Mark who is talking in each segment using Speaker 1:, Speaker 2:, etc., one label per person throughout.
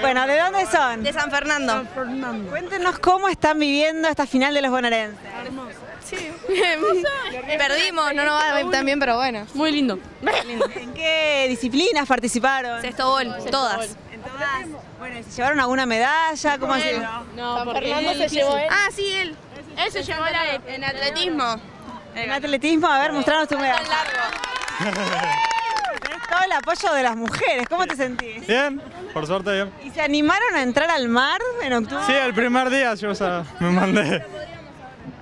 Speaker 1: Bueno, ¿de dónde son?
Speaker 2: De San Fernando.
Speaker 1: Cuéntenos cómo están viviendo esta final de los bonaerenses.
Speaker 2: Sí. Perdimos, no nos va tan bien, pero bueno.
Speaker 3: Muy lindo.
Speaker 1: ¿En qué disciplinas participaron?
Speaker 2: Sexto gol, todas.
Speaker 1: ¿En todas? Bueno, ¿se llevaron alguna medalla? ¿Cómo sido?
Speaker 3: No, porque se llevó él.
Speaker 2: Ah, sí, él.
Speaker 3: Él se llevó la
Speaker 2: En atletismo.
Speaker 1: En atletismo, a ver, mostrarnos tu medalla. Todo el apoyo de las mujeres, ¿cómo te sentís?
Speaker 4: Bien, por suerte bien.
Speaker 1: ¿Y se animaron a entrar al mar en octubre?
Speaker 4: Sí, el primer día yo o sea, me mandé.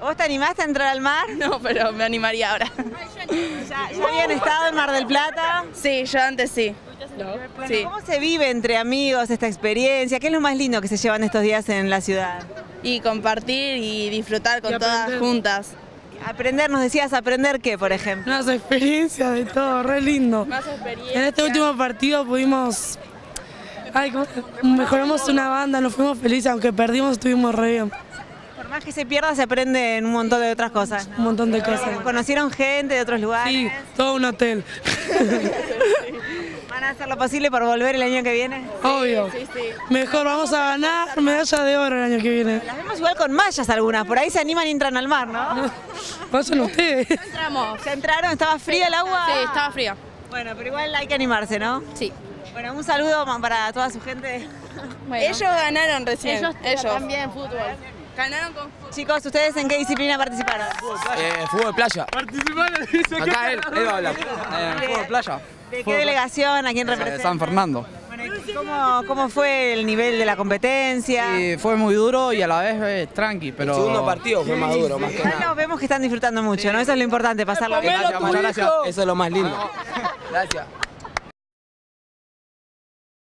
Speaker 1: ¿Vos te animaste a entrar al mar?
Speaker 2: No, pero me animaría ahora.
Speaker 1: ¿Ya, ya habían estado en Mar del Plata?
Speaker 2: Sí, yo antes sí.
Speaker 1: Bueno,
Speaker 2: Sí.
Speaker 1: ¿Cómo se vive entre amigos esta experiencia? ¿Qué es lo más lindo que se llevan estos días en la ciudad?
Speaker 2: Y compartir y disfrutar con todas juntas.
Speaker 1: Aprender, nos decías, ¿aprender qué, por ejemplo?
Speaker 5: Unas experiencias de todo, re lindo.
Speaker 2: Más experiencia.
Speaker 5: En este último partido pudimos. Ay, ¿cómo? mejoramos una banda, nos fuimos felices, aunque perdimos, estuvimos re bien.
Speaker 1: Por más que se pierda, se aprende en un montón de otras cosas.
Speaker 5: Un montón de cosas.
Speaker 1: ¿Conocieron gente de otros lugares?
Speaker 5: Sí, todo un hotel.
Speaker 1: ¿Van a hacer lo posible por volver el año que viene?
Speaker 5: Obvio. Mejor, vamos a ganar medalla de oro el año que viene.
Speaker 1: Las vemos igual con mallas algunas, por ahí se animan y entran al mar, ¿no?
Speaker 5: Pasen ustedes.
Speaker 2: Entramos.
Speaker 1: ¿Se entraron? ¿Estaba fría el agua?
Speaker 2: Sí, estaba fría.
Speaker 1: Bueno, pero igual hay que animarse, ¿no?
Speaker 2: Sí.
Speaker 1: Bueno, un saludo para toda su gente.
Speaker 2: Ellos ganaron recién.
Speaker 3: Ellos, también fútbol.
Speaker 2: Ganaron con fútbol.
Speaker 1: Chicos, ¿ustedes en qué disciplina participaron?
Speaker 6: Eh, fútbol playa. Acá él, él va a hablar. Eh, fútbol playa.
Speaker 1: ¿De qué delegación? ¿A quién
Speaker 6: De
Speaker 1: representa?
Speaker 6: San Fernando.
Speaker 1: Bueno, ¿y ¿cómo, ¿Cómo fue el nivel de la competencia?
Speaker 6: Y fue muy duro y a la vez eh, tranqui, pero...
Speaker 7: El segundo partido fue más duro, más que nada.
Speaker 1: nos vemos que están disfrutando mucho, ¿no? Eso es lo importante, pasarlo bien.
Speaker 6: Gracias, muchas gracias.
Speaker 7: Eso es lo más lindo.
Speaker 6: Gracias.